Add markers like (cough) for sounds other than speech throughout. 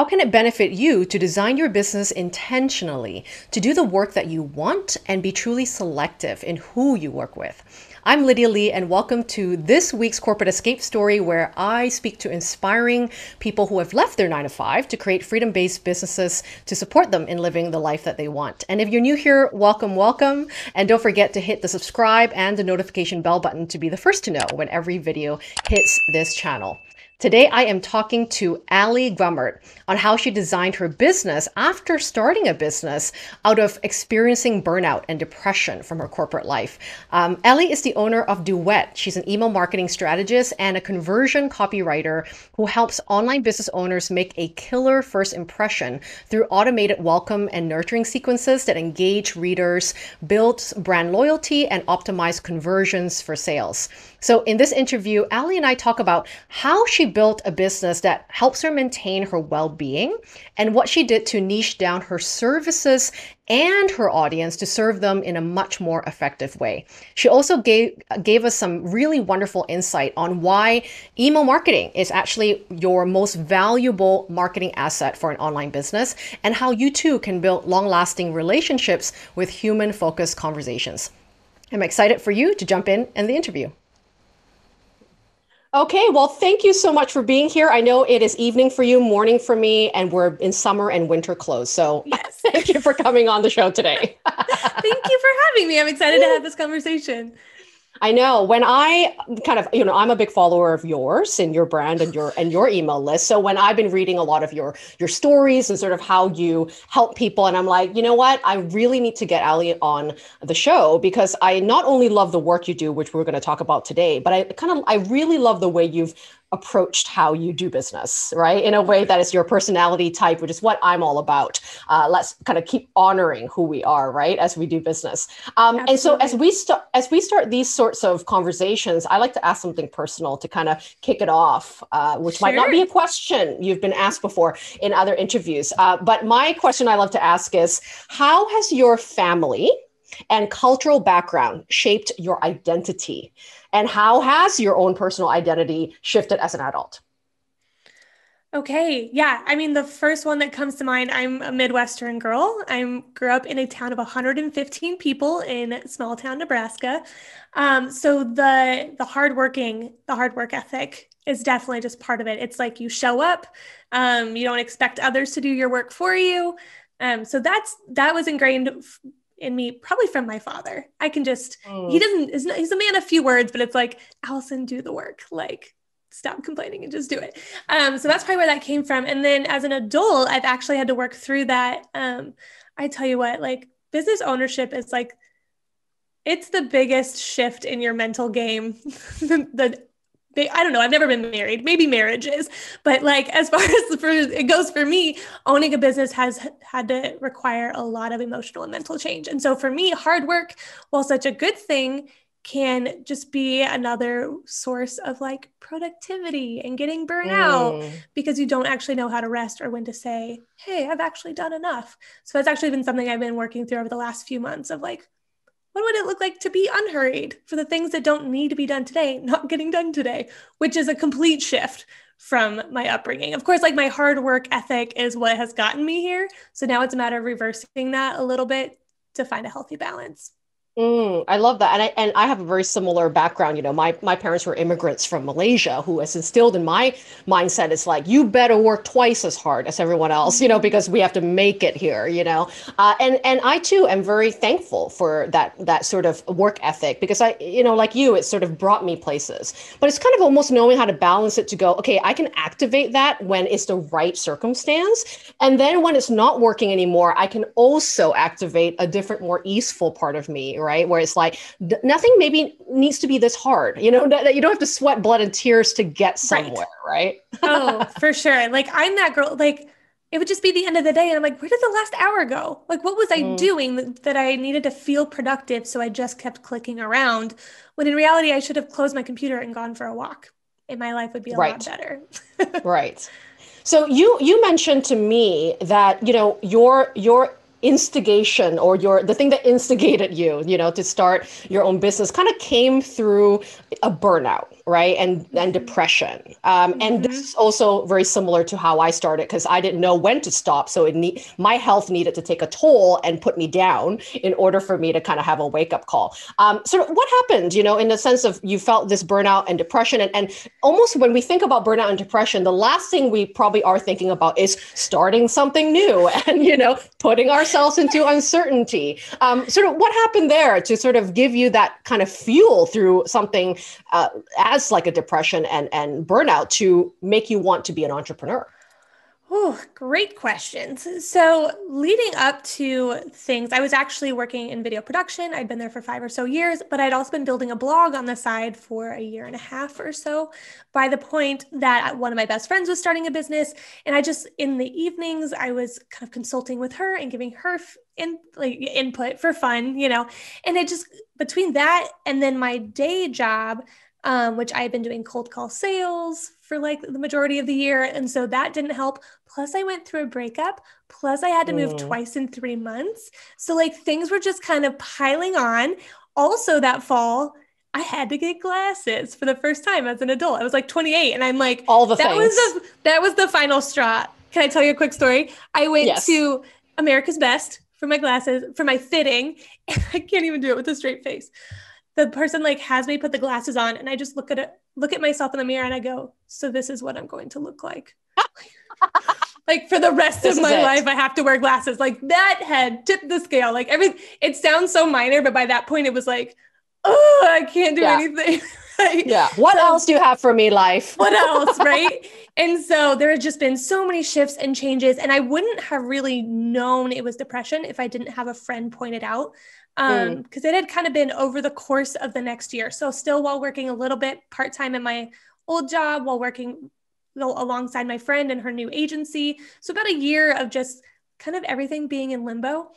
how can it benefit you to design your business intentionally, to do the work that you want, and be truly selective in who you work with? I'm Lydia Lee, and welcome to this week's Corporate Escape Story, where I speak to inspiring people who have left their nine to five to create freedom based businesses to support them in living the life that they want. And if you're new here, welcome, welcome. And don't forget to hit the subscribe and the notification bell button to be the first to know when every video hits this channel. Today, I am talking to Allea Grummert on how she designed her business after starting a business out of experiencing burnout and depression from her corporate life. Um, Ali is the owner of Duett. She's an email marketing strategist and a conversion copywriter who helps online business owners make a killer first impression through automated welcome and nurturing sequences that engage readers, build brand loyalty, and optimize conversions for sales. So, in this interview, Allea and I talk about how she built a business that helps her maintain her well being and what she did to niche down her services and her audience to serve them in a much more effective way. She also gave, gave us some really wonderful insight on why email marketing is actually your most valuable marketing asset for an online business and how you too can build long lasting relationships with human focused conversations. I'm excited for you to jump in in the interview. Okay, well, thank you so much for being here. I know it is evening for you, morning for me, and we're in summer and winter clothes. So (laughs) yes. thank you for coming on the show today. (laughs) thank you for having me. I'm excited to have this conversation. I know when I kind of, you know, I'm a big follower of yours and your brand and your and your email list. So when I've been reading a lot of your your stories and sort of how you help people, and I'm like, you know what, I really need to get Allea on the show because I not only love the work you do, which we're going to talk about today, but I kind of I really love the way you've approached how you do business, right? In a way that is your personality type, which is what I'm all about. Uh, let's kind of keep honoring who we are, right, as we do business. Um, and so as we start as we start these sorts of conversations, I like to ask something personal to kind of kick it off, uh, which sure. might not be a question you've been asked before in other interviews. Uh, but my question I love to ask is, how has your family and cultural background shaped your identity? And how has your own personal identity shifted as an adult? Okay. Yeah. I mean, the first one that comes to mind, I'm a Midwestern girl. I grew up in a town of 115 people in small town Nebraska. Um, so the the hardworking, the hard work ethic is definitely just part of it. It's like you show up, um, you don't expect others to do your work for you. Um, so that's that was ingrained in me probably from my father. I can just mm. he doesn't he's, he's a man of few words but it's like allison do the work. Like stop complaining and just do it. Um, so that's probably where that came from. And then as an adult i've actually had to work through that. Um, i tell you what like business ownership is like it's the biggest shift in your mental game (laughs) I don't know. I've never been married. Maybe marriages, but like as far (laughs) as for, it goes for me, owning a business has had to require a lot of emotional and mental change. And so for me, hard work, while such a good thing, can just be another source of like productivity and getting burnout mm. because you don't actually know how to rest or when to say, "Hey, I've actually done enough." So that's actually been something I've been working through over the last few months of like what would it look like to be unhurried for the things that don't need to be done today, not getting done today, which is a complete shift from my upbringing. Of course, like my hard work ethic is what has gotten me here. So now it's a matter of reversing that a little bit to find a healthy balance. Mm, I love that, and I and I have a very similar background. You know, my my parents were immigrants from Malaysia, who has instilled in my mindset it's like you better work twice as hard as everyone else. You know, because we have to make it here. You know, uh, and and I too am very thankful for that that sort of work ethic because I you know like you, it sort of brought me places. But it's kind of almost knowing how to balance it to go. Okay, I can activate that when it's the right circumstance, and then when it's not working anymore, I can also activate a different, more easeful part of me right? Where it's like nothing maybe needs to be this hard, you know, that, you don't have to sweat blood and tears to get somewhere, right? right? (laughs) oh, for sure. Like I'm that girl, like it would just be the end of the day. And I'm like, where did the last hour go? Like, what was I mm. doing that, that I needed to feel productive? So I just kept clicking around when in reality, I should have closed my computer and gone for a walk and my life would be a right. lot better. (laughs) right. So you you mentioned to me that you know your your instigation or your the thing that instigated you you know to start your own business kind of came through a burnout right and and mm-hmm. depression um, mm-hmm. and this mm-hmm. is also very similar to how i started because i didn't know when to stop so it need my health needed to take a toll and put me down in order for me to kind of have a wake-up call um, so what happened you know in the sense of you felt this burnout and depression and, and almost when we think about burnout and depression the last thing we probably are thinking about is starting something new (laughs) and you know putting ourselves into uncertainty. Um, sort of what happened there to sort of give you that kind of fuel through something uh, as like a depression and, and burnout to make you want to be an entrepreneur? Oh, great questions. So, leading up to things, I was actually working in video production. I'd been there for five or so years, but I'd also been building a blog on the side for a year and a half or so. By the point that one of my best friends was starting a business, and I just in the evenings I was kind of consulting with her and giving her in like input for fun, you know. And it just between that and then my day job, um, which I had been doing cold call sales for like the majority of the year. And so that didn't help. Plus, I went through a breakup. Plus, I had to move mm. twice in three months. So, like, things were just kind of piling on. Also, that fall, I had to get glasses for the first time as an adult. I was like 28, and I'm like, all the that things. was the that was the final straw. Can I tell you a quick story? I went yes. to America's Best for my glasses for my fitting, (laughs) and I can't even do it with a straight face the person like has me put the glasses on and I just look at it, look at myself in the mirror and I go, so this is what I'm going to look like. (laughs) like for the rest this of my life, I have to wear glasses. Like that had tipped the scale. Like every, it sounds so minor, but by that point it was like, oh, I can't do yeah. anything. (laughs) Yeah. What so, else do you have for me, life? (laughs) what else? Right. and so there have just been so many shifts and changes. And I wouldn't have really known it was depression if I didn't have a friend point it out um because mm. it had kind of been over the course of the next year. So still while working a little bit part-time in my old job while working alongside my friend and her new agency. So about a year of just kind of everything being in limbo.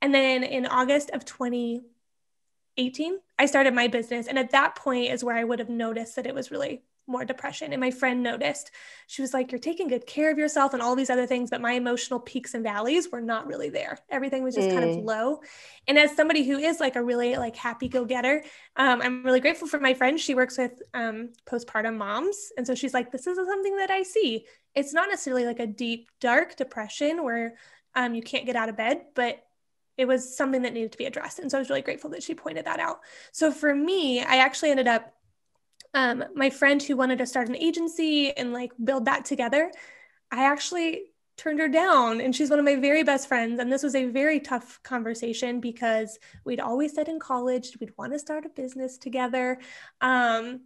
And then in august of 2018 i started my business. And at that point is where i would have noticed that it was really more depression. And my friend noticed, she was like, You're taking good care of yourself and all these other things, but my emotional peaks and valleys were not really there. Everything was just mm. kind of mm. low. And as somebody who is like a really like happy go getter, um, I'm really grateful for my friend. She works with um, postpartum moms. And so she's like, This is something that I see. It's not necessarily like a deep, dark depression where um, you can't get out of bed, but it was something that needed to be addressed. And so I was really grateful that she pointed that out. So for me, I actually ended up um, my friend who wanted to start an agency and like build that together, I actually turned her down. And she's one of my very best friends. And this was a very tough conversation because we'd always said in college we'd want to start a business together. Um,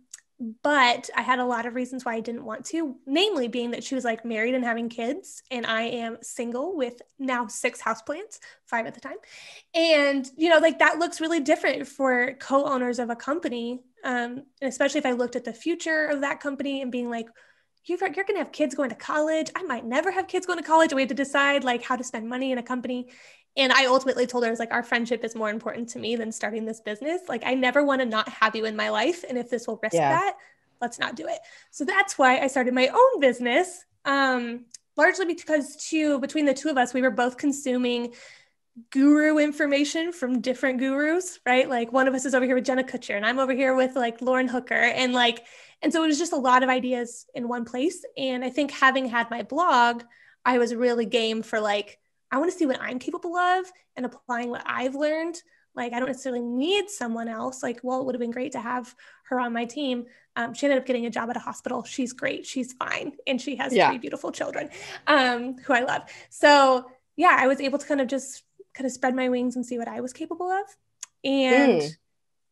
but I had a lot of reasons why I didn't want to, namely being that she was like married and having kids, and I am single with now six houseplants, five at the time. And, you know, like that looks really different for co owners of a company. Um, and especially if I looked at the future of that company and being like, you're, you're going to have kids going to college. I might never have kids going to college. We had to decide like how to spend money in a company. And I ultimately told her, I was like, our friendship is more important to me than starting this business. Like, I never want to not have you in my life. And if this will risk yeah. that, let's not do it. So that's why I started my own business. Um, largely because two, between the two of us, we were both consuming guru information from different gurus, right? Like one of us is over here with Jenna Kutcher and I'm over here with like Lauren Hooker. And like, and so it was just a lot of ideas in one place. And I think having had my blog, I was really game for like, I want to see what I'm capable of and applying what I've learned. Like, I don't necessarily need someone else. Like, well, it would have been great to have her on my team. Um, she ended up getting a job at a hospital. She's great. She's fine. And she has yeah. three beautiful children um, who I love. So, yeah, I was able to kind of just kind of spread my wings and see what I was capable of. And mm.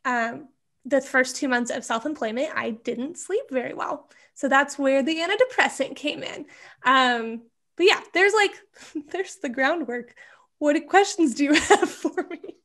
um, the first two months of self employment, I didn't sleep very well. So that's where the antidepressant came in. Um, but yeah, there's like, (laughs) there's the groundwork. What questions do you (laughs) have for me?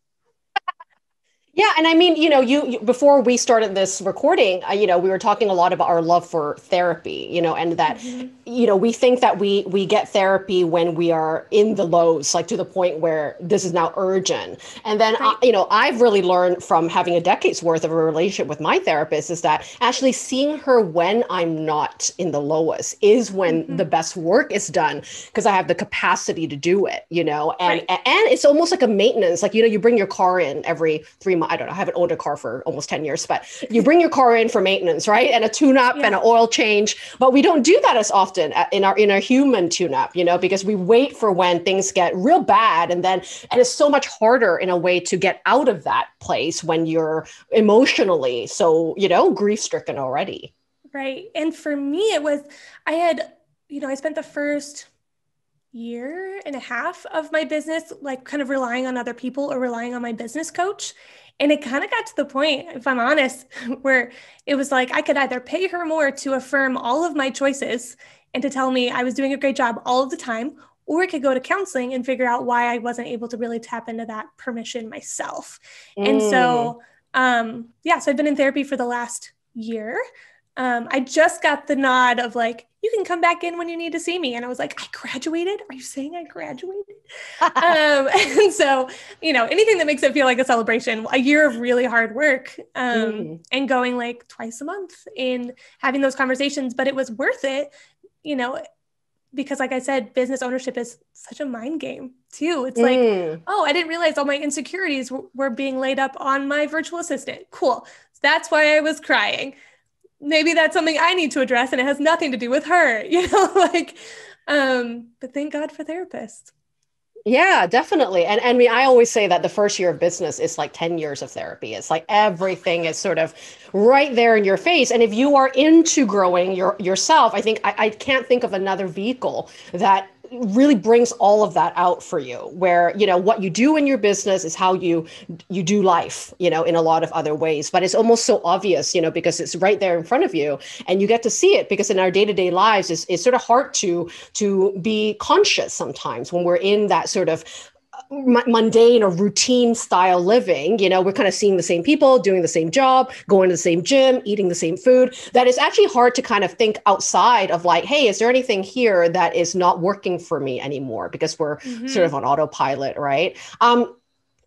Yeah, and I mean, you know, you, you before we started this recording, uh, you know, we were talking a lot about our love for therapy, you know, and that mm-hmm. you know, we think that we we get therapy when we are in the lows, like to the point where this is now urgent. And then right. uh, you know, I've really learned from having a decade's worth of a relationship with my therapist is that actually seeing her when I'm not in the lowest is when mm-hmm. the best work is done because I have the capacity to do it, you know. And right. and it's almost like a maintenance, like you know, you bring your car in every 3 months I don't know, I haven't owned a car for almost 10 years, but you bring your car in for maintenance, right? And a tune up yeah. and an oil change. But we don't do that as often uh, in our in our human tune up, you know, because we wait for when things get real bad and then and it's so much harder in a way to get out of that place when you're emotionally so, you know, grief stricken already. Right. And for me it was I had, you know, I spent the first year and a half of my business like kind of relying on other people or relying on my business coach and it kind of got to the point, if I'm honest, (laughs) where it was like I could either pay her more to affirm all of my choices and to tell me I was doing a great job all of the time, or I could go to counseling and figure out why I wasn't able to really tap into that permission myself. Mm. And so, mm. um, yeah, so I've been in therapy for the last year. Um, I just got the nod of like, you can come back in when you need to see me. And I was like, I graduated? Are you saying I graduated? (laughs) um, (laughs) and so, you know, anything that makes it feel like a celebration, a year of really hard work um, mm. and going like twice a month and having those conversations, but it was worth it, you know, because like I said, business ownership is such a mind game too. It's like, mm. oh, I didn't realize all my insecurities w- were being laid up on my virtual assistant. Cool. That's why I was crying maybe that's something I need to address and it has nothing to do with her, (laughs) you know, like, um, but thank God for therapists. Yeah, definitely. And, and I mean, I always say that the first year of business is like 10 years of therapy. It's like everything is sort of right there in your face. And if you are into growing your yourself, I think I, I can't think of another vehicle that really brings all of that out for you where you know what you do in your business is how you you do life you know in a lot of other ways. But it's almost so obvious you know because it's right there in front of you and you get to see it because in our day-to-day lives it's, it's sort of hard to to be conscious sometimes when we're in that sort of mundane or routine style living you know we're kind of seeing the same people doing the same job going to the same gym eating the same food that is actually hard to kind of think outside of like hey is there anything here that is not working for me anymore because we're mm-hmm. sort of on autopilot right um,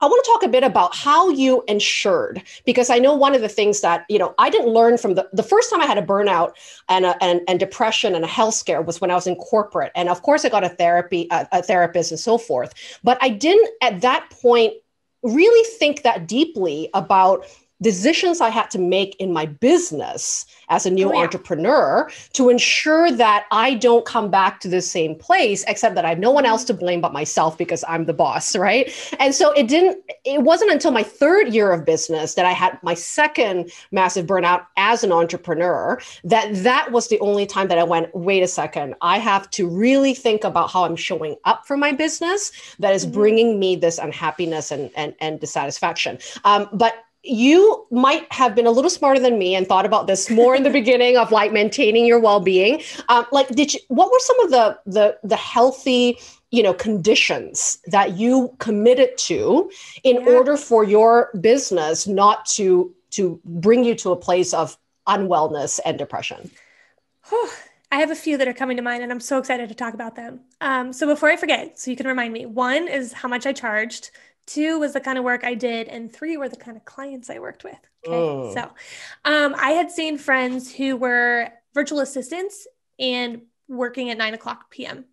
I want to talk a bit about how you insured because I know one of the things that you know I didn't learn from the the first time I had a burnout and a, and, and depression and a health scare was when I was in corporate. And of course I got a therapy a, a therapist and so forth. But I didn't at that point really think that deeply about decisions I had to make in my business as a new oh, yeah. entrepreneur to ensure that I don't come back to the same place, except that I have no one else to blame but myself because I'm the boss, (laughs) right? And so it didn't, it wasn't until my third year of business that I had my second massive burnout as an entrepreneur that that was the only time that I went, wait a second, I have to really think about how I'm showing up for my business that is mm-hmm. bringing me this unhappiness and, and, and dissatisfaction. Um, but you might have been a little smarter than me and thought about this more in the beginning of like maintaining your well-being um, like did you what were some of the the the healthy you know conditions that you committed to in yeah. order for your business not to to bring you to a place of unwellness and depression I have a few that are coming to mind, and I'm so excited to talk about them. Um, so before I forget, so you can remind me, one is how much I charged. Two was the kind of work I did, and three were the kind of clients I worked with. Okay. Oh. So um, I had seen friends who were virtual assistants and working at nine o'clock PM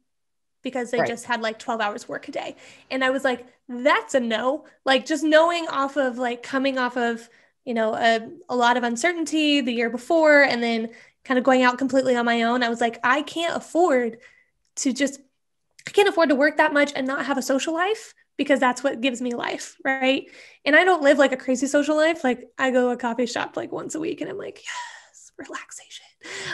because they right. just had like 12 hours work a day. And I was like, that's a no. Like just knowing off of like coming off of, you know, a, a lot of uncertainty the year before and then kind of going out completely on my own. I was like, I can't afford to just, I can't afford to work that much and not have a social life because that's what gives me life, right? And I don't live like a crazy social life. Like I go to a coffee shop like once a week and I'm like, yes, relaxation.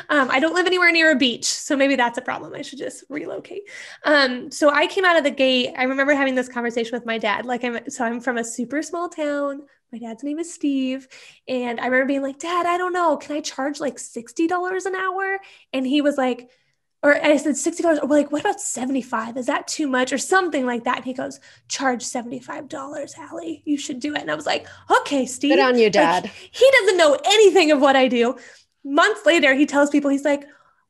Um, I don't live anywhere near a beach, so maybe that's a problem. I should just relocate. Um, so I came out of the gate. I remember having this conversation with my dad. Like I'm, so I'm from a super small town. My dad's name is Steve, and I remember being like, "Dad, I don't know. Can I charge like sixty dollars an hour?" And he was like, or I said $60. Or we're like, what about 75? Is that too much? Or something like that. And he goes, charge $75, Allea. You should do it. And I was like, okay, Steve. Good on you, dad. Like, he doesn't know anything of what I do. Months later, he tells people, he's like,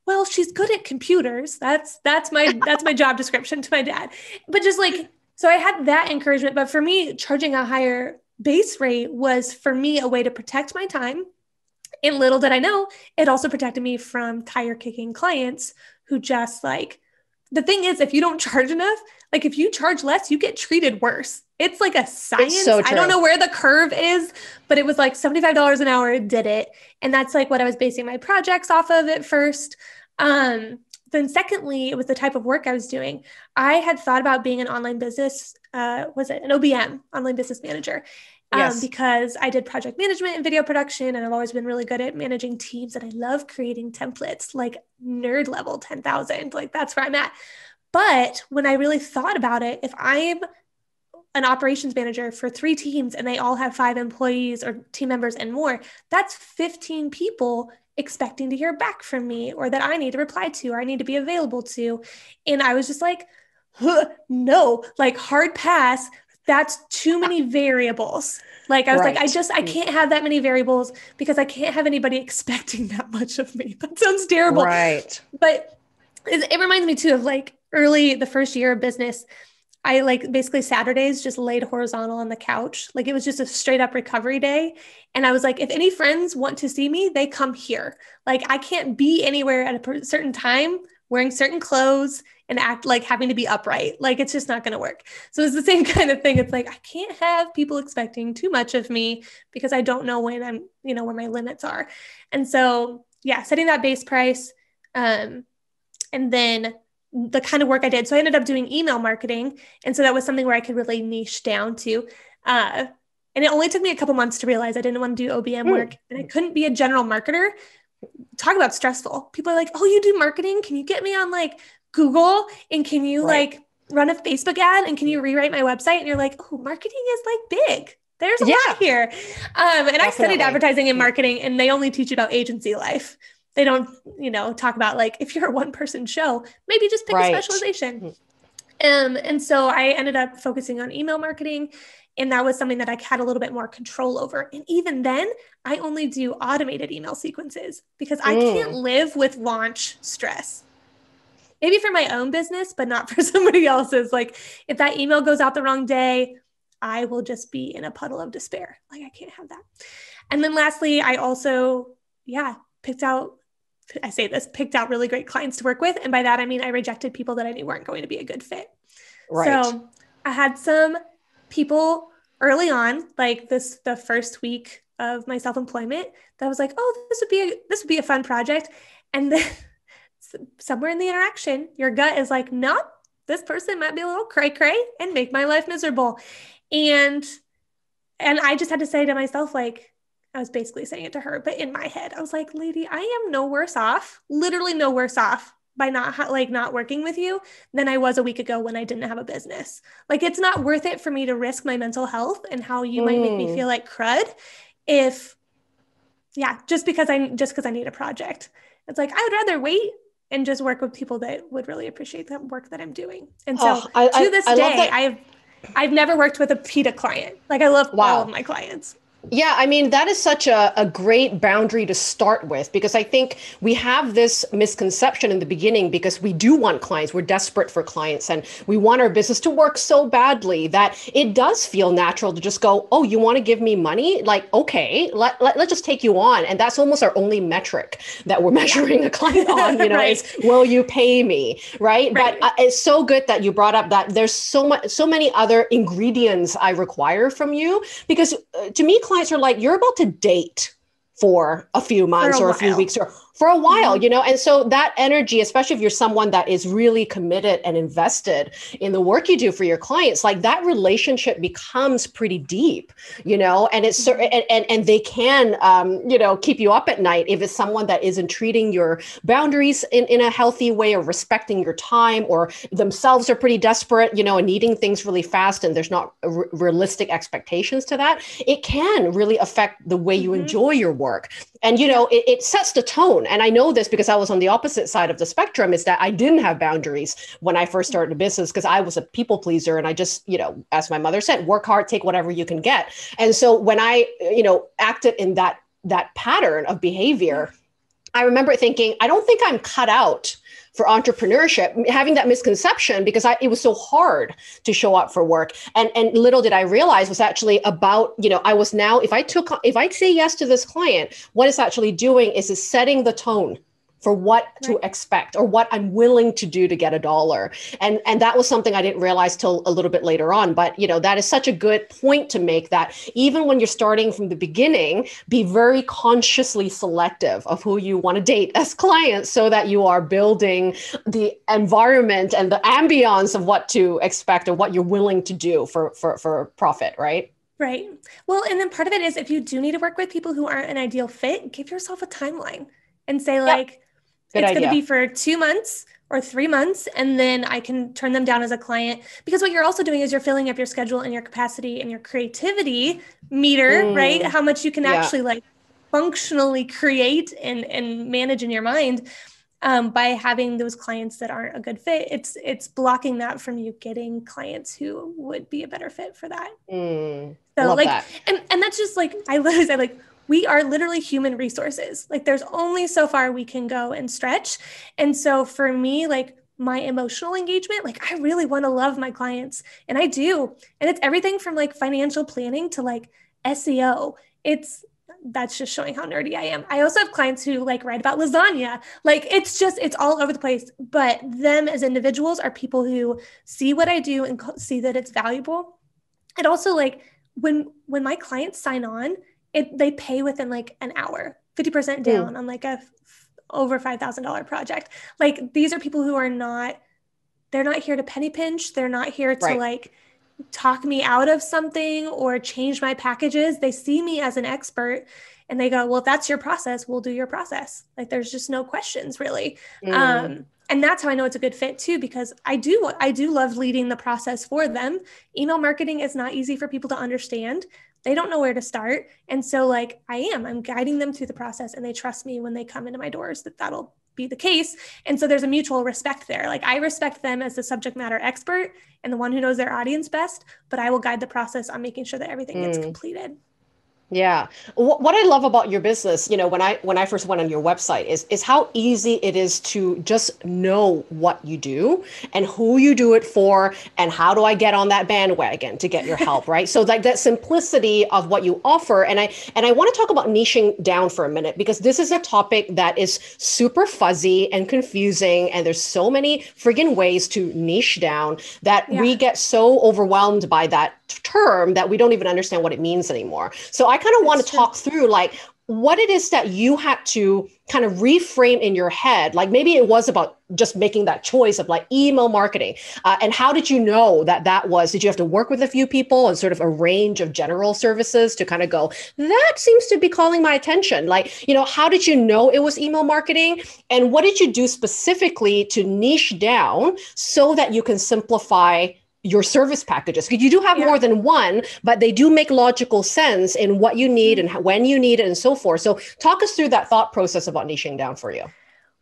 well, she's good at computers. That's that's my that's my job description to my dad. But just like so I had that encouragement. But for me, charging a higher base rate was for me a way to protect my time. And little did I know, it also protected me from tire kicking clients who just like the thing is, if you don't charge enough, like if you charge less, you get treated worse. It's like a science. So I don't know where the curve is, but it was like $75 an hour did it. And that's like what I was basing my projects off of at first. Um, then secondly, it was the type of work I was doing. I had thought about being an online business, uh, was it an OBM, online business manager? Um, yes. because I did project management and video production, and I've always been really good at managing teams. And I love creating templates, like nerd level 10,000. Like that's where I'm at. But when I really thought about it, if I'm an operations manager for three teams and they all have five employees or team members and more, that's 15 people expecting to hear back from me or that I need to reply to or I need to be available to. And I was just like, huh, no, like hard pass. That's too many variables. Like I was right. like, I just I can't have that many variables because I can't have anybody (laughs) expecting that much of me. That sounds terrible. Right. But it, it reminds me too of like early the first year of business. I like basically Saturdays just laid horizontal on the couch. Like it was just a straight up recovery day. And I was like, if any friends want to see me, they come here. Like I can't be anywhere at a certain time wearing certain clothes and act like having to be upright. Like it's just not going to work. So it's the same (laughs) kind of thing. It's like I can't have people expecting too much of me because I don't know when I'm, you know, where my limits are. And so, yeah, setting that base price um and then the kind of work I did. So I ended up doing email marketing. And so that was something where I could really niche down to. Uh, and it only took me a couple months to realize I didn't want to do OBM work mm. and I couldn't be a general marketer. Talk about stressful. People are like, oh, you do marketing? Can you get me on like Google? And can you right. like run a Facebook ad? And can you rewrite my website? And you're like, oh, marketing is like big. There's a yeah. lot here. Um, and Definitely. I studied advertising and marketing, and they only teach you about agency life they don't you know talk about like if you're a one person show maybe just pick right. a specialization hmm. um, and so i ended up focusing on email marketing and that was something that i had a little bit more control over and even then i only do automated email sequences because i mm. can't live with launch stress maybe for my own business but not (laughs) for somebody else's like if that email goes out the wrong day i will just be in a puddle of despair like i can't have that and then lastly i also yeah picked out I say this, picked out really great clients to work with. And by that, I mean, I rejected people that I knew weren't going to be a good fit. Right. So I had some people early on, like this, the first week of my self-employment that was like, oh, this would be, a, this would be a fun project. And then (laughs) somewhere in the interaction, your gut is like, nope, this person might be a little cray cray and make my life miserable. And, and I just had to say to myself, like, I was basically saying it to her, but in my head, I was like, lady, I am no worse off, literally no worse off by not ha- like not working with you than I was a week ago when I didn't have a business. Like it's not worth it for me to risk my mental health and how you mm. might make me mm. feel like crud if yeah, just because I just because I need a project. It's like I would rather wait and just work with people that would really appreciate the work that I'm doing. And so oh, I, to this I, I day, I've I've never worked with a PITA client. Like I love wow. all of my clients. Yeah, I mean, that is such a, a great boundary to start with because I think we have this misconception in the beginning because we do want clients. We're desperate for clients and we want our business to work so badly that it does feel natural to just go, Oh, you want to give me money? Like, okay, let, let, let's just take you on. And that's almost our only metric that we're (laughs) measuring a client on, you (laughs) know, right. is will you pay me? Right. right. But uh, it's so good that you brought up that there's so much, so many other ingredients I require from you because uh, to me, clients are like, you're about to date for a few months a or a few weeks or for a while, mm-hmm. you know? And so that energy, especially if you're someone that is really committed and invested in the work you do for your clients, like that relationship becomes pretty deep, you know, and it's mm-hmm. and, and, and they can, um, you know, keep you up at night if it's someone that isn't treating your boundaries in, in a healthy way or respecting your time or themselves are pretty desperate, you know, and needing things really fast and there's not r- realistic expectations to that. It can really affect the way you mm-hmm. enjoy your work. And, you know, it, it sets the tone own. And I know this because I was on the opposite side of the spectrum is that I didn't have boundaries when I first started a business because I was a people pleaser and I just, you know, as my mother said, work hard, take whatever you can get. And so when I, you know, acted in that that pattern of behavior, I remember thinking, I don't think I'm cut out for entrepreneurship, having that misconception because I, it was so hard to show up for work. And, and little did I realize was actually about, you know, I was now, if I took, if I say yes to this client, what it's actually doing is is setting the tone for what to expect or what I'm willing to do to get a dollar. And and that was something I didn't realize till a little bit later on. But you know, that is such a good point to make that even when you're starting from the beginning, be very consciously selective of who you want to date as clients so that you are building the environment and the ambience of what to expect or what you're willing to do for for, for profit, right? Right. Well, and then part of it is if you do need to work with people who aren't an ideal fit, give yourself a timeline and say, like, Good it's going to be for two months or three months, and then I can turn them down as a client. Because what you're also doing is you're filling up your schedule and your capacity and your creativity meter, mm. right? How much you can yeah. actually like functionally create and and manage in your mind. Um, by having those clients that aren't a good fit, it's it's blocking that from you getting clients who would be a better fit for that. Mm, so like, that. and and that's just like I literally said like we are literally human resources. Like there's only so far we can go and stretch. And so for me, like my emotional engagement, like I really want to love my clients and I do. And it's everything from like financial planning to like SEO. It's that's just showing how nerdy I am. I also have clients who like write about lasagna. Like it's just it's all over the place, but them as individuals are people who see what I do and see that it's valuable. And also like when when my clients sign on, it they pay within like an hour 50% down mm. on like a f- over $5000 project like these are people who are not they're not here to penny pinch they're not here to right. like talk me out of something or change my packages they see me as an expert and they go well if that's your process we'll do your process like there's just no questions really mm. um, and that's how i know it's a good fit too because i do i do love leading the process for them email marketing is not easy for people to understand they don't know where to start. And so like i am i'm guiding them through the process and they trust me when they come into my doors that that'll be the case. And so there's a mutual respect there. Like i respect them as the subject matter expert and the one who knows their audience best but i will guide the process on making sure that everything mm. gets completed yeah. What I love about your business, you know, when I when I first went on your website is is how easy it is to just know what you do and who you do it for and how do I get on that bandwagon to get your help, right? So like that simplicity of what you offer and I and I want to talk about niching down for a minute because this is a topic that is super fuzzy and confusing and there's so many friggin' ways to niche down that yeah. we get so overwhelmed by that term that we don't even understand what it means anymore. So I kind of want to talk through like what it is that you had to kind of reframe in your head. Like maybe it was about just making that choice of like email marketing uh, and how did you know that that was did you have to work with a few people and sort of a range of general services to kind of go that seems to be calling my attention. Like you know how did you know it was email marketing and what did you do specifically to niche down so that you can simplify your service packages. Because you do have yeah. more than one but they do make logical sense in what you need and when you need it and so forth. So talk us through that thought process about niching down for you.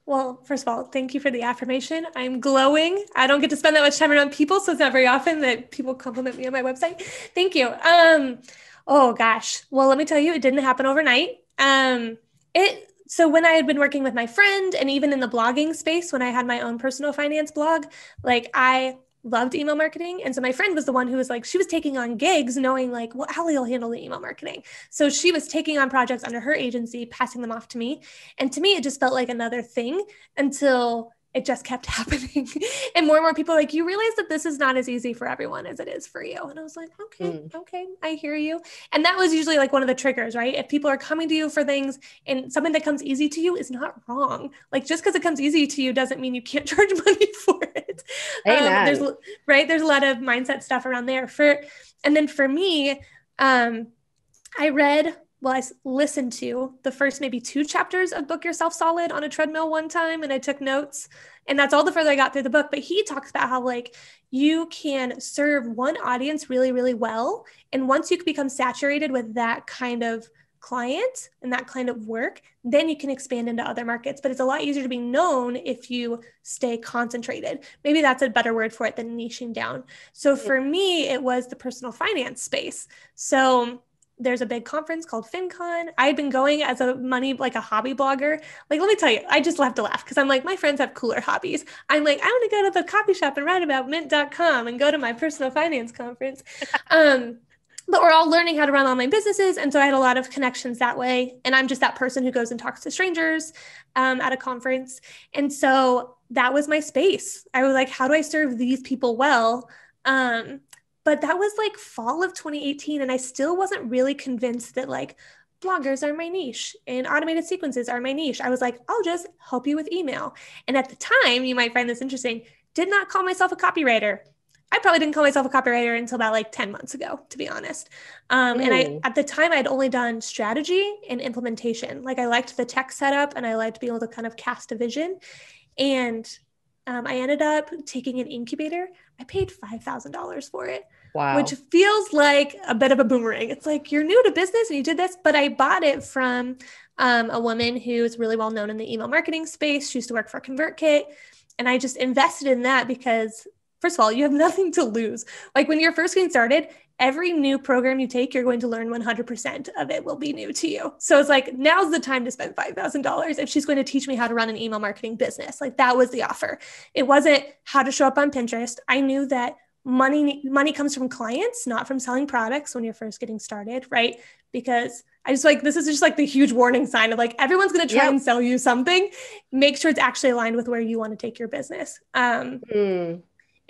Well first of all thank you for the affirmation. I'm glowing. I don't get to spend that much time around people so it's not very often that people compliment me on my website. Thank you. Um oh gosh. Well let me tell you it didn't happen overnight. Um it so when i had been working with my friend and even in the blogging space when i had my own personal finance blog like i loved email marketing. And so my friend was the one who was like, she was taking on gigs knowing like, well, Allea will handle the email marketing. So she was taking on projects under her agency, passing them off to me. And to me, it just felt like another thing until it just kept (laughs) happening. and more and more people like, you realize that this is not as easy for everyone as it is for you. And I was like, okay, mm. okay, I hear you. And that was usually like one of the triggers, right? If people are coming to you for things and something that comes easy to you is not wrong. Like just because it comes easy to you doesn't mean you can't (laughs) charge money (laughs) for it. Um, there's right. There's a lot of mindset stuff around there for, and then for me, um, I read well, I listened to the first maybe two chapters of Book Yourself Solid on a treadmill one time and I took notes. And that's all the further I got through the book. But he talks about how, like, you can serve one audience really, really well. And once you become saturated with that kind of client and that kind of work, then you can expand into other markets. But it's a lot easier to be known if you stay concentrated. Maybe that's a better word for it than niching down. So for me, it was the personal finance space. So there's a big conference called FinCon. I've been going as a money, like a hobby blogger. Like, let me tell you, I just have to laugh because I'm like, my friends have cooler hobbies. I'm like, I want to go to the coffee shop and write about mint.com and go to my personal finance conference. (laughs) um, but we're all learning how to run online businesses. And so I had a lot of connections that way. And I'm just that person who goes and talks to strangers um, at a conference. And so that was my space. I was like, how do I serve these people well? Um, but that was like fall of 2018. And I still wasn't really convinced that like bloggers are my niche and automated sequences are my niche. I was like, I'll just help you with email. And at the time, you might find this interesting, did not call myself a copywriter. I probably didn't call myself a copywriter until about like 10 months ago, to be honest. Um, and I, at the time, I'd only done strategy and implementation. Like I liked the tech setup and I liked being able to kind of cast a vision. And um, I ended up taking an incubator. I paid $5,000 for it. Wow. Which feels like a bit of a boomerang. It's like you're new to business and you did this, but I bought it from um, a woman who is really well known in the email marketing space. She used to work for ConvertKit. And I just invested in that because first of all, you have (laughs) nothing to lose. Like when you're first getting started, every new program you take, you're going to learn 100% of it will be new to you. So it's like, now's the time to spend $5,000 if she's going to teach me how to run an email marketing business. Like that was the offer. It wasn't how to show up on Pinterest. I knew that money money comes from clients not from selling products when you're first getting started right because i just like this is just like the huge warning sign of like everyone's going to try yep. and sell you something make sure it's actually aligned with where you want to take your business um, mm.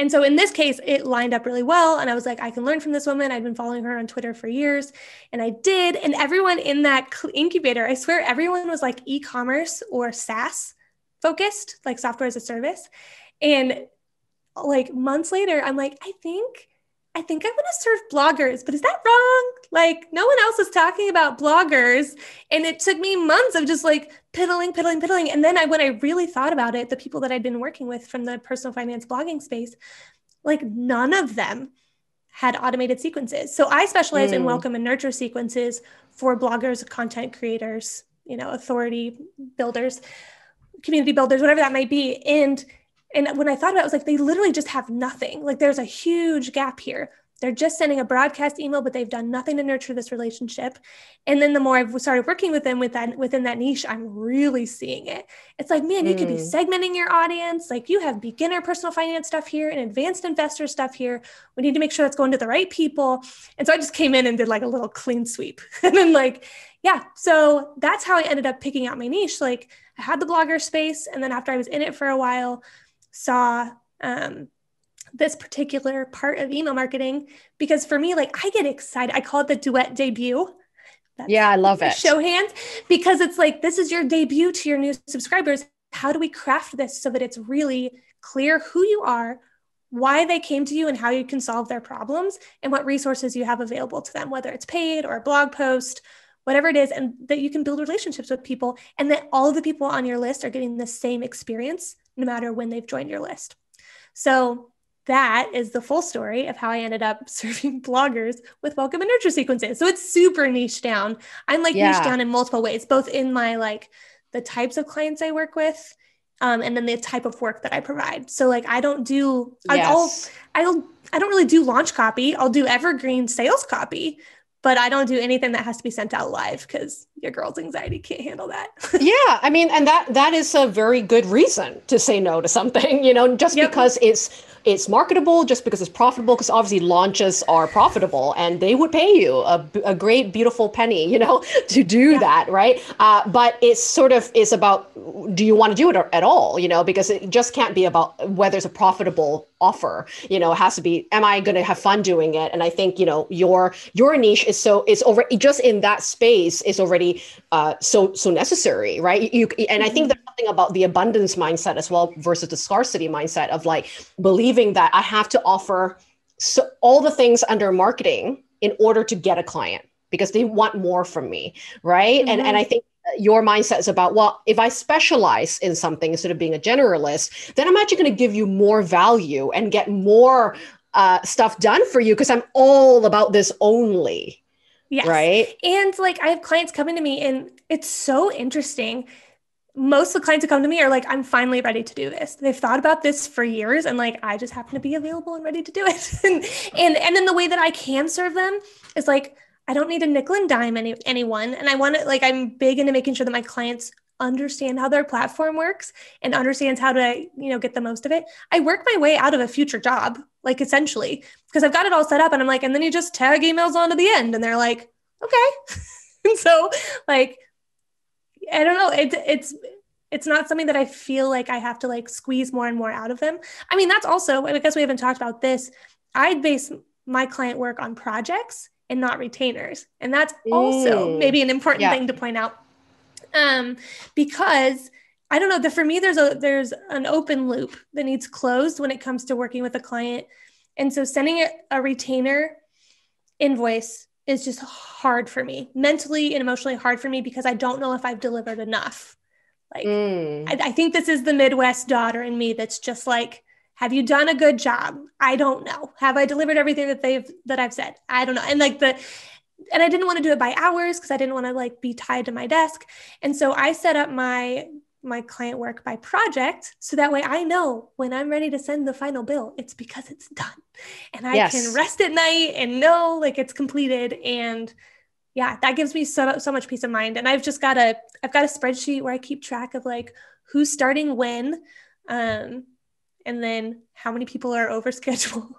And so in this case, it lined up really well. And I was like, I can learn from this woman. I'd been following her on Twitter for years. And I did. And everyone in that incubator, I swear everyone was like e commerce or SaaS focused, like software as a service. And like months later, I'm like, I think I think I want to serve bloggers, but is that wrong? Like, no one else is talking about bloggers. And it took me months of just like piddling, piddling, piddling. And then I, when I really thought about it, the people that I'd been working with from the personal finance blogging space, like none of them had automated sequences. So I specialize mm. in welcome and nurture sequences for bloggers, content creators, you know, authority builders, community builders, whatever that might be. And and when I thought about it, I was like, they literally just have nothing. Like there's a huge gap here. They're just sending a broadcast email, but they've done nothing to nurture this relationship. And then the more I've started working with them with that within that niche, I'm really seeing it. It's like, man, you mm. could be mm. segmenting your audience. Like you have beginner personal finance stuff here and advanced investor stuff here. We need to make sure that's going to the right people. And so I just came in and did like a little clean sweep. (laughs) and then like, yeah, so that's how I ended up picking out my niche. Like I had the blogger space. And then after I was in it for a while, saw um, this particular part of email marketing because for me, like I get excited. I call it the Duett debut. That's yeah, I love it. Show hands because it's like this is your debut to your new subscribers. How do we craft this so that it's really clear who you are, why they came to you, and how you can solve their problems, and what resources you have available to them, whether it's paid or a blog post, whatever it is, and that you can build relationships with people, and that all of the people on your list are getting the same experience no matter when they've joined your list. So that is the full story of how I ended up (laughs) serving bloggers with welcome and nurture sequences. So it's super niche down. I'm like yeah. niche down in multiple ways, both in my like the types of clients I work with, um, and then the type of work that I provide. So like I don't do yes. I'll, I'll I don't really do launch copy. I'll do evergreen sales copy, but I don't do anything that has to be sent out live because your girl's anxiety can't handle that. (laughs) yeah, I mean, and that that is a very good reason to say no to something, (laughs) you know, just yep. because it's it's marketable just because it's profitable because obviously launches are profitable and they would pay you a, a great beautiful penny you know (laughs) to do yeah. that right uh, but it's sort of is about do you want to do it at all you know because it just can't be about whether it's a profitable offer you know it has to be am i going to have fun doing it and i think you know your your niche is so is over just in that space is already uh, so so necessary right you and i think mm-hmm. there's something about the abundance mindset as well versus the scarcity mindset of like believing that I have to offer so all the things under marketing in order to get a client because they want more from me, right? Mm-hmm. And and I think your mindset is about well if i specialize in something instead of being a generalist then i'm actually going to give you more value and get more uh, stuff done for you because i'm all about this only Yes. Right. And like I have clients coming to me and it's so interesting. Most of the clients who come to me are like, I'm finally ready to do this. They've thought about this for years and like I just happen to be available and ready to do it. (laughs) and, and and then the way that I can serve them is like I don't need a nickel and dime any anyone. And I want to like I'm big into making sure that my clients understand how their platform works and understands how to you know get the most of it i work my way out of a future job like essentially because i've got it all set up and i'm like and then you just tag emails onto the end and they're like okay. (laughs) And so like i don't know it's it's it's not something that i feel like i have to like squeeze more and more out of them. I mean that's also because we haven't talked about this i base my client work on projects and not retainers and that's also mm. maybe an important yeah. thing to point out um, because I don't know that for me there's a there's an open loop that needs closed when it comes to working with a client, and so sending a, a retainer invoice is just hard for me mentally and emotionally hard for me because I don't know if I've delivered enough. Like mm. I, I think this is the Midwest daughter in me that's just like have you done a good job? I don't know. Have i delivered everything that they've that i've said? I don't know. And like the and I didn't want to do it by hours because I didn't want to like be tied to my desk. And so I set up my my client work by project so that way I know when I'm ready to send the final bill, it's because it's done. And I yes. can rest at night and know like it's completed and yeah, that gives me so so much peace of mind. And I've just got a I've got a spreadsheet where I keep track of like who's starting when um and then how many people are over (laughs) schedule,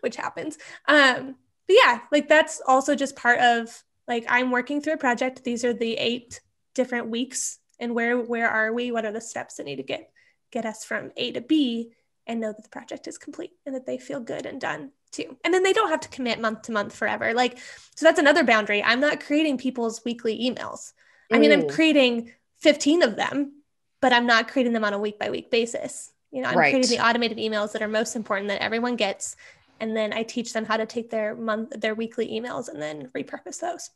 which happens. Um but yeah, like that's also just part of like I'm working through a project. These are the eight different weeks and where where are we? What are the steps that need to get get us from A to B and know that the project is complete and that they feel good and done too. And then they don't have to commit month to month forever. Like so that's another boundary. I'm not creating people's weekly emails. I mean, I'm creating 15 of them, but I'm not creating them on a week by week basis. You know, I'm right. creating the automated emails that are most important that everyone gets and then I teach them how to take their month their weekly emails and then repurpose those.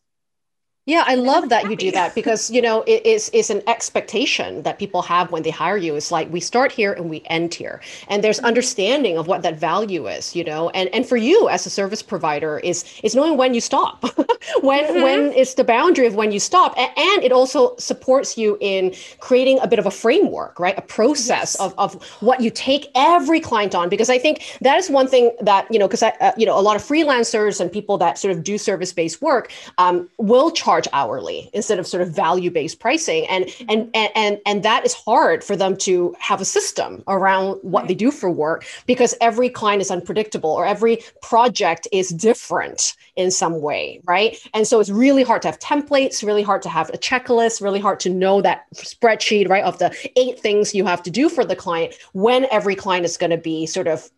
Yeah, I love that you do that (laughs) because you know it is is an expectation that people have when they hire you. It's like we start here and we end here, and there's mm-hmm. understanding of what that value is. You know, and and for you as a service provider is is knowing when you stop, (laughs) when mm-hmm. when it's the boundary of when you stop, and, and, it also supports you in creating a bit of a framework, right? A process yes. of of what you take every client on because I think that is one thing that you know because I uh, you know a lot of freelancers and people that sort of do service based work um, will charge charge hourly instead of sort of value based pricing. Mm-hmm. And and and and that is hard for them to have a system around what they do for work because every client is unpredictable or every project is different in some way right? And so it's really hard to have templates really hard to have a checklist really hard to know that spreadsheet right of the eight things you have to do for the client when every client is going to be sort of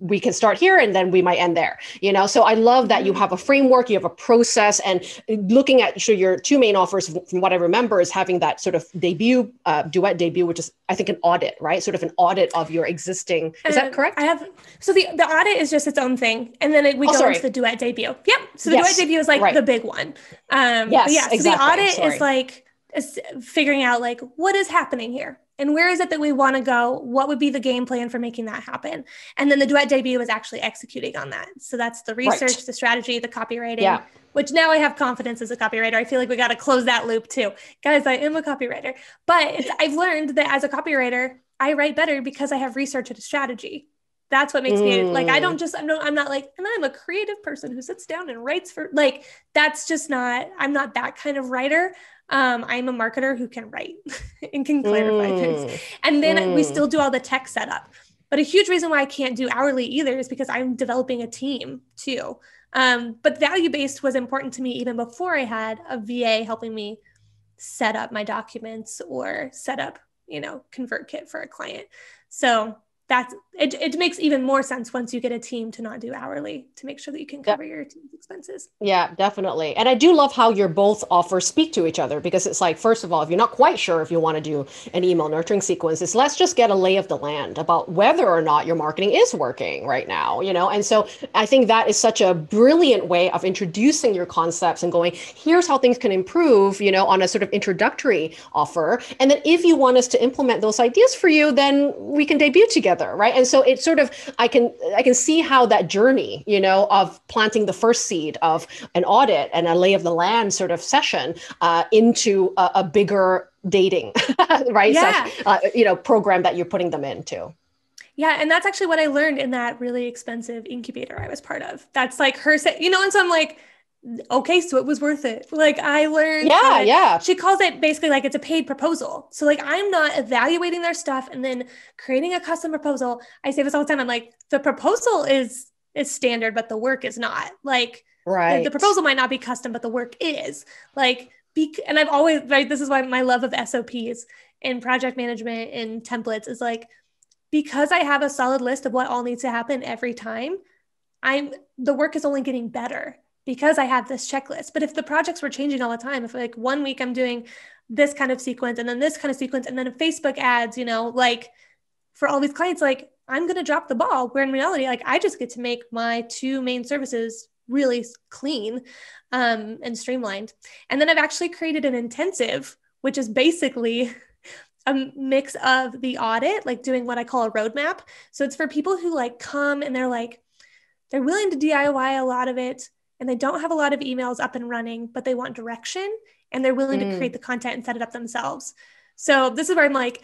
we can start here and then we might end there you know so i love that you mm-hmm. have a framework you have a process and looking at so your two main offers from what i remember is having that sort of debut uh, Duett debut which is i think an audit right sort of an audit of your existing is that correct i have so the, the audit is just its own thing and then it, we oh, go sorry. into the Duett debut yep so the yes. duet debut is like right. the big one um yes, yeah so exactly. the audit sorry. is like figuring out like what is happening here and where is it that we want to go what would be the game plan for making that happen and then the Duett debut was actually executing on that so that's the research right. the strategy the copywriting yeah. which now i have confidence as a copywriter i feel like we got to close that loop too guys i am a copywriter but i've learned that as a copywriter i write better because i have research and a strategy that's what makes mm. me like i don't mm. just I'm not, I'm not like and i'm a creative person who sits down and writes for like that's just not i'm not that kind of writer um, I'm a marketer who can write (laughs) and can clarify mm. things. And then mm. we still do all the tech setup. But a huge reason why I can't do hourly either is because I'm developing a team too. Um, but value based was important to me even before I had a VA helping me set up my documents or set up, you know, ConvertKit for a client. So that's it, it makes even more sense once you get a team to not do hourly to make sure that you can cover yep. your team's expenses. Yeah, definitely. And I do love how your both offers speak to each other because it's like, first of all, if you're not quite sure if you want to do an email nurturing sequence, it's let's just get a lay of the land about whether or not your marketing is working right now, you know? And so I think that is such a brilliant way of introducing your concepts and going, here's how things can improve, you know, on a sort of introductory offer. And then if you want us to implement those ideas for you, then we can debut together, right? And and so it's sort of i can i can see how that journey you know of planting the first seed of an audit and a lay of the land sort of session uh, into a, a, bigger dating (laughs) right yeah. Session, uh, you know program that you're putting them into yeah, and that's actually what I learned in that really expensive incubator I was part of. That's like her, say, you know, and so I'm like, okay, so it was worth it. Like I learned. Yeah, yeah. She calls it basically like it's a paid proposal. So like I'm not evaluating their stuff and then creating a custom proposal. I say this all the time. I'm like, the proposal is is standard, but the work is not. Like right. the, the proposal might not be custom, but the work is. Like be and I've always right. This is why my love of SOPs and project management and templates is like because I have a solid list of what all needs to happen every time, I'm the work is only getting better because I have this checklist. But if the projects were changing all the time, if like one week I'm doing this kind of sequence and then this kind of sequence and then Facebook ads, you know, like for all these clients, like I'm going to drop the ball. Where in reality, like I just get to make my two main services really clean um, and streamlined. And then I've actually created an intensive, which is basically (laughs) a mix of the audit, like doing what I call a roadmap. So it's for people who like come and they're like, they're willing to DIY a lot of it and they don't have a lot of emails up and running, but they want direction and they're willing mm. to create the content and set it up themselves. So this is where I'm like,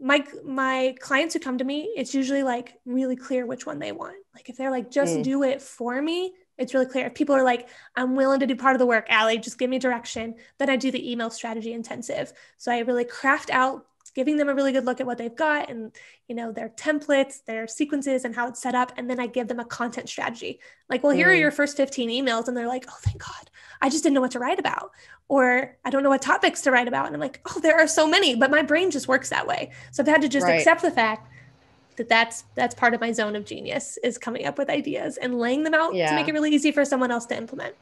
my my clients who come to me, it's usually like really clear which one they want. Like if they're like, just mm. do it for me, it's really clear. If people are like, I'm willing to do part of the work, Allea, just give me direction, then I do the email strategy intensive. So I really craft out giving them a really good look at what they've got and you know their templates their sequences and how it's set up. And then i give them a content strategy. Like well here mm. are your first 15 emails. And they're like oh thank god. I just didn't know what to write about. Or i don't know what topics to write about. And i'm like oh there are so many but my brain just works that way. So i've had to just right. accept the fact that that's that's part of my zone of genius is coming up with ideas and laying them out yeah. to make it really easy for someone else to implement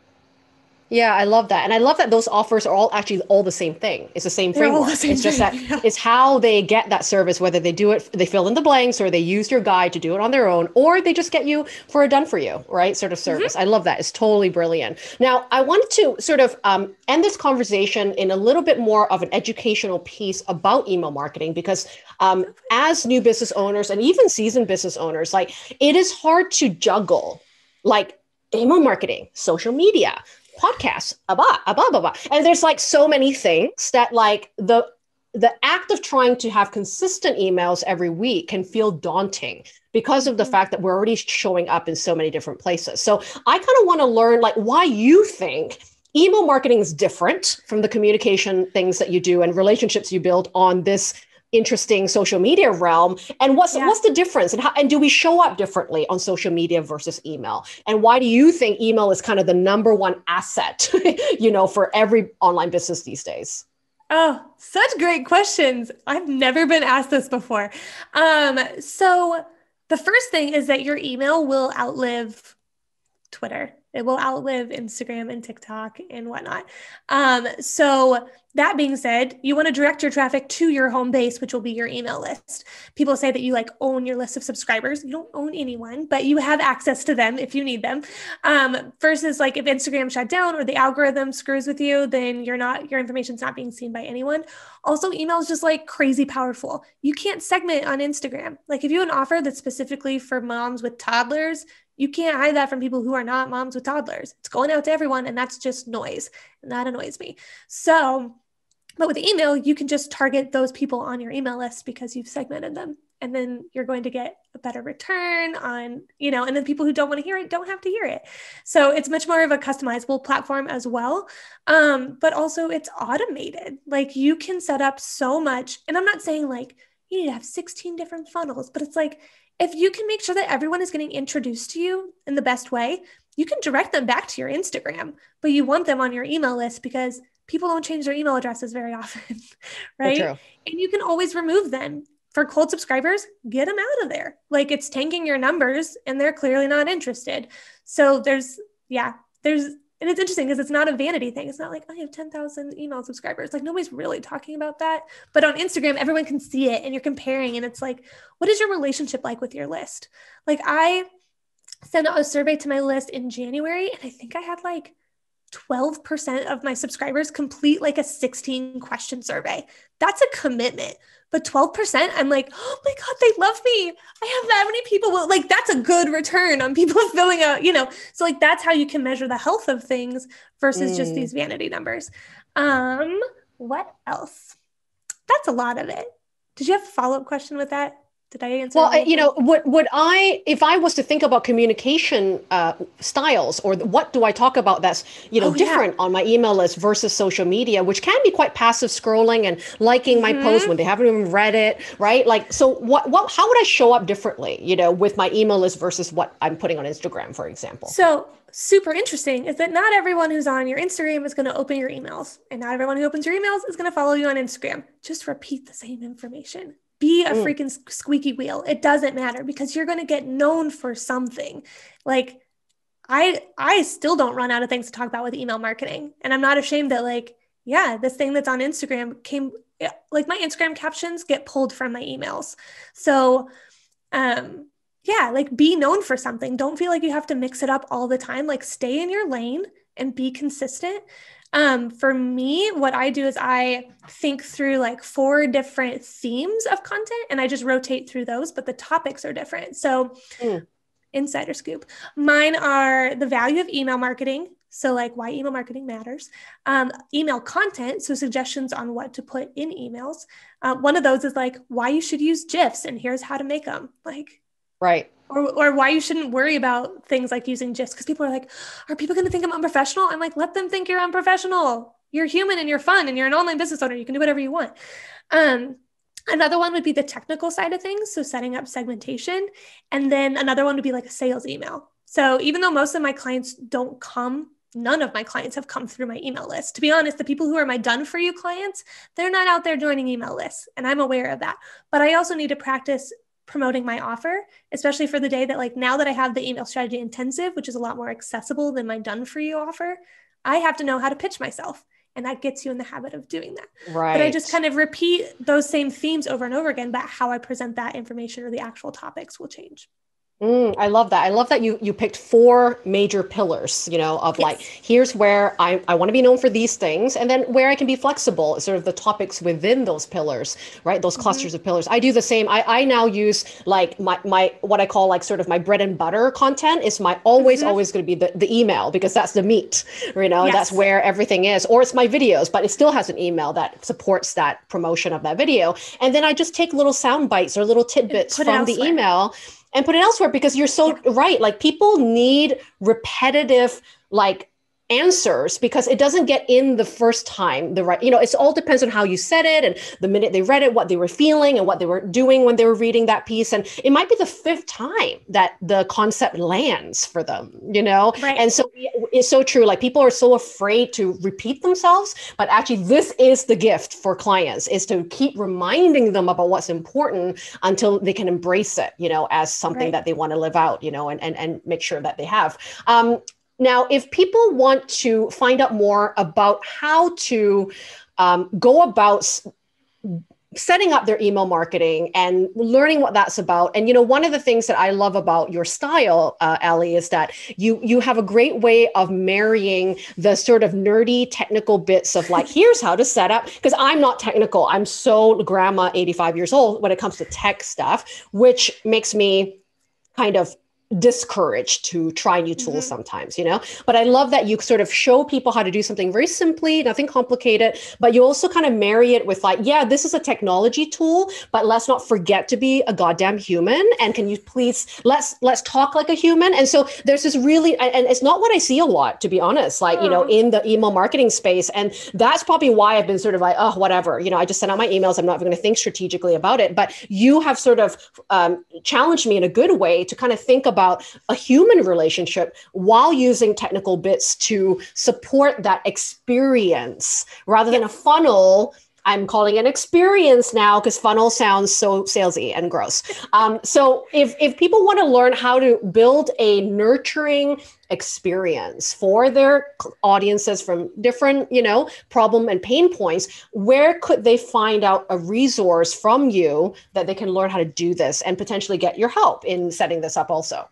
yeah, I love that. And I love that those offers are all actually all the same thing. It's the same They're framework. The same it's just that yeah. it's how they get that service, whether they do it, they fill in the blanks or they use your guide to do it on their own, or they just get you for a done for you, right? Sort of mm-hmm. service. Mm-hmm. I love that. It's totally brilliant. Now, I wanted to sort of um, end this conversation in a little bit more of an educational piece about email marketing because um, as new business owners and even seasoned business owners, like it is hard to juggle like email marketing, social media, podcasts, blah, blah, blah. And there's like so many things that like the the act of trying to have consistent emails every week can feel daunting because of the mm-hmm. fact that we're already showing up in so many different places. So I kind of want to learn like why you think email marketing is different from the communication things that you do and relationships you build on this interesting social media realm and what's yeah. what's the difference and how and do we show up differently on social media versus email? And why do you think email is kind of the number one asset (laughs) you know for every online business these days? Oh such great questions. I've never been asked this before. Um so the first thing is that your email will outlive twitter it will outlive Instagram and TikTok and whatnot. Um, so that being said, you want to direct your traffic to your home base, which will be your email list. People say that you like own your list of subscribers. You don't own anyone, but you have access to them if you need them. Um, versus like if Instagram shut down or the algorithm screws with you, then you're not your information's not being seen by anyone. Also, email is just like crazy powerful. You can't segment on Instagram. Like if you have an offer that's specifically for moms with toddlers, you can't hide that from people who are not moms with toddlers. It's going out to everyone, and that's just noise. And that annoys me. So, but with email, you can just target those people on your email list because you've segmented them. And then you're going to get a better return on, you know, and then people who don't want to hear it don't have to hear it. So it's much more of a customizable platform as well. Um, but also it's automated. Like you can set up so much. And I'm not saying like you need to have 16 different funnels, but it's like if you can make sure that everyone is getting introduced to you in the best way, you can direct them back to your Instagram, but you want them on your email list because people don't change their email addresses very (laughs) often, right? And you can always remove them. For cold subscribers, get them out of there. Like it's tanking your numbers and they're clearly not interested. So there's, yeah, there's and it's interesting because it's not a vanity thing. It's not like I have 10,000 email subscribers. Like nobody's really talking about that. But on Instagram, everyone can see it and you're comparing. And it's like, what is your relationship like with your list? Like I sent out a survey to my list in January and I think I had like 12% of my subscribers complete like a 16 question survey. That's a commitment. But 12%, I'm like, oh my God, they love me. I have that many people. Will, like, that's a good return on people (laughs) filling out, you know. So, like, that's how you can measure the health of things versus mm. just these vanity numbers. Um, what else? That's a lot of it. Did you have a follow up question with that? Did I answer? Well, you know, what would I, if I was to think about communication uh, styles, or what do I talk about that's you know oh, different yeah. on my email list versus social media, which can be quite passive scrolling and liking my mm-hmm. post when they haven't even read it, right? Like, so what what how would I show up differently, you know, with my email list versus what I'm putting on Instagram, for example? So super interesting is that not everyone who's on your Instagram is going to open your emails, and not everyone who opens your emails is going to follow you on Instagram. Just repeat the same information be a mm. freaking squeaky wheel. It doesn't matter because you're going to get known for something. Like I I still don't run out of things to talk about with email marketing. And I'm not ashamed that like yeah, this thing that's on Instagram came like my Instagram captions get pulled from my emails. So um yeah, like be known for something. Don't feel like you have to mix it up all the time. Like stay in your lane and be consistent. Um, for me, what I do is I think through like four different themes of content and I just rotate through those, but the topics are different. So, mm. insider scoop mine are the value of email marketing. So, like why email marketing matters, um, email content. So, suggestions on what to put in emails. Uh, one of those is like why you should use GIFs and here's how to make them. Like, right or, or why you shouldn't worry about things like using GIFs because people are like, are people going to think I'm unprofessional? I'm like, let them think you're unprofessional. You're human and you're fun and you're an online business owner. You can do whatever you want. Um, another one would be the technical side of things, so setting up segmentation, and then another one would be like a sales email. So even though most of my clients don't come none of my clients have come through my email list. To be honest, the people who are my done for you clients, they're not out there joining email lists, and I'm aware of that. But I also need to practice promoting my offer, especially for the day that, like, now that I have the email strategy intensive, which is a lot more accessible than my done for you offer, I have to know how to pitch myself. And that gets you in the habit of doing that. Right. But I just kind of repeat those same themes over and over again, but how I present that information or the actual topics will change. Mm, I love that. I love that you you picked four major pillars, you know, of yes. like here's where I, I want to be known for these things, and then where I can be flexible, sort of the topics within those pillars, right? Those mm-hmm. clusters of pillars. I do the same. I, I now use like my my what I call like sort of my bread and butter content is my always mm-hmm. always going to be the, the email because that's the meat, you know, yes. that's where everything is. Or it's my videos, but it still has an email that supports that promotion of that video. And then I just take little sound bites or little tidbits from the email and put it elsewhere because you're so right. Like people need repetitive, like answers because it doesn't get in the first time the right you know it all depends on how you said it and the minute they read it what they were feeling and what they were doing when they were reading that piece and it might be the fifth time that the concept lands for them you know right. and so it's so true like people are so afraid to repeat themselves but actually this is the gift for clients is to keep reminding them about what's important until they can embrace it you know as something right. that they want to live out you know and, and and make sure that they have um, now, if people want to find out more about how to um, go about setting up their email marketing and learning what that's about and you know one of the things that i love about your style uh, Allea is that you you have a great way of marrying the sort of nerdy technical bits of like here's how to set up because i'm not technical. I'm so grandma 85 years old when it comes to tech stuff which makes me kind of discouraged to try new tools mm-hmm. sometimes you know but i love that you sort of show people how to do something very simply nothing complicated but you also kind of marry it with like yeah this is a technology tool but let's not forget to be a goddamn human and can you please let's let's talk like a human and so there's this really and it's not what i see a lot to be honest like oh. you know oh. in the email marketing space and that's probably why i've been sort of like oh whatever you know i just send out my emails i'm not even going to think strategically about it but you have sort of um, challenged me in a good way to kind of think about about a human relationship while using technical bits to support that experience rather than a funnel I'm calling an experience now because funnel sounds so salesy and gross. Um, so if if people want to learn how to build a nurturing experience for their audiences from different, you know, problem and pain points, where could they find out a resource from you that they can learn how to do this and potentially get your help in setting this up also?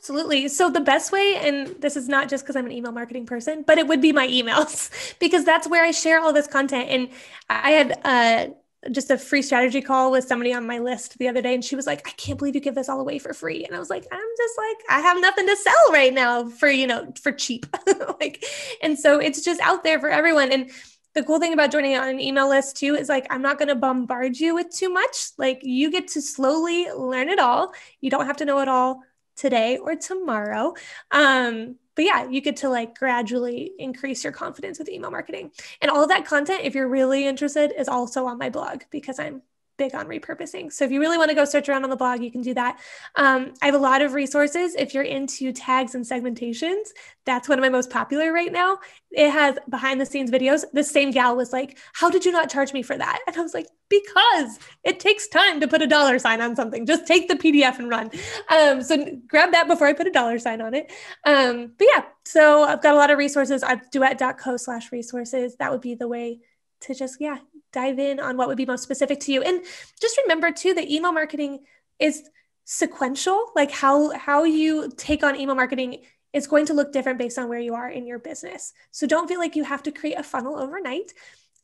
Absolutely. So the best way, and this is not just because I'm an email marketing person, but it would be my emails (laughs) because that's where I share all this content. And I had uh, just a free strategy call with somebody on my list the other day, and she was like, "I can't believe you give this all away for free." And I was like, "I'm just like, I have nothing to sell right now for you know for cheap, (laughs) like." And so it's just out there for everyone. And the cool thing about joining on an email list too is like I'm not going to bombard you with too much. Like you get to slowly learn it all. You don't have to know it all today or tomorrow. Um, but yeah, you get to like gradually increase your confidence with email marketing. And all that content, if you're really interested, is also on my blog because I'm big on repurposing. So if you really want to go search around on the blog, you can do that. Um, I have a lot of resources. If you're into tags and segmentations, that's one of my most popular right now. It has behind the scenes videos. The same gal was like, How did you not charge me for that? And I was like, Because it takes time to put a dollar sign on something. Just take the PDF and run. Um, so grab that before I put a dollar sign on it. Um, but yeah, so I've got a lot of resources. I've duett.co slash resources. That would be the way to just, yeah, dive in on what would be most specific to you. And just remember too that email marketing is sequential, like how how you take on email marketing is going to look different based on where you are in your business. So don't feel like you have to create a funnel overnight.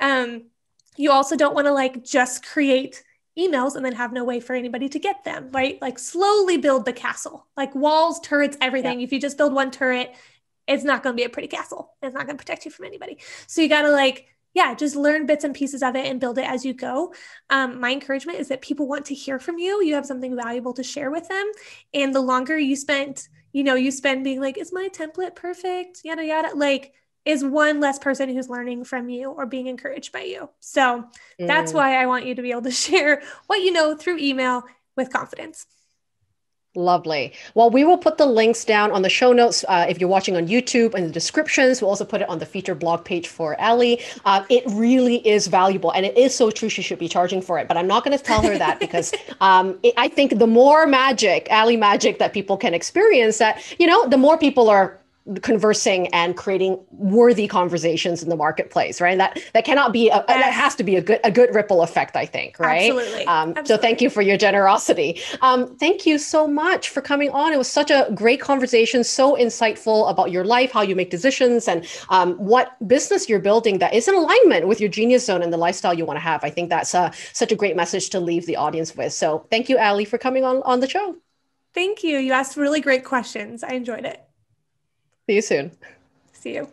Um, you also don't want to like just create emails and then have no way for anybody to get them, right? Like slowly build the castle, like walls, turrets, everything. Yeah. If you just build one turret, it's not going to be a pretty castle. It's not going to protect you from anybody. So you got to like yeah, just learn bits and pieces of it and build it as you go. Um, my encouragement is that people want to hear from you. You have something valuable to share with them. And the longer you spend, you know, you spend being like, is my template perfect? Yada, yada. Like, is one less person who's learning from you or being encouraged by you. So mm. that's why I want you to be able to (laughs) share what you know through email with confidence. Lovely. Well, we will put the links down on the show notes uh, if you're watching on YouTube and the descriptions. We'll also put it on the feature blog page for Allea. Uh, it really is valuable and it is so true she should be charging for it. But I'm not going to tell her that because (laughs) um, it, I think the more magic, Allea magic that people can experience, that, you know, the more people are conversing and creating worthy conversations in the marketplace right? That that cannot be a, that has to be a good a good ripple effect i think right? Absolutely. Um, absolutely. so thank you for your generosity. Um, thank you so much for coming on. It was such a great conversation so insightful about your life how you make decisions and um, what business you're building that is in alignment with your genius zone and the lifestyle you want to have. I think that's uh, such a great message to leave the audience with. So thank you Allea for coming on on the show. Thank you. You asked really great questions. I enjoyed it See you soon. See you.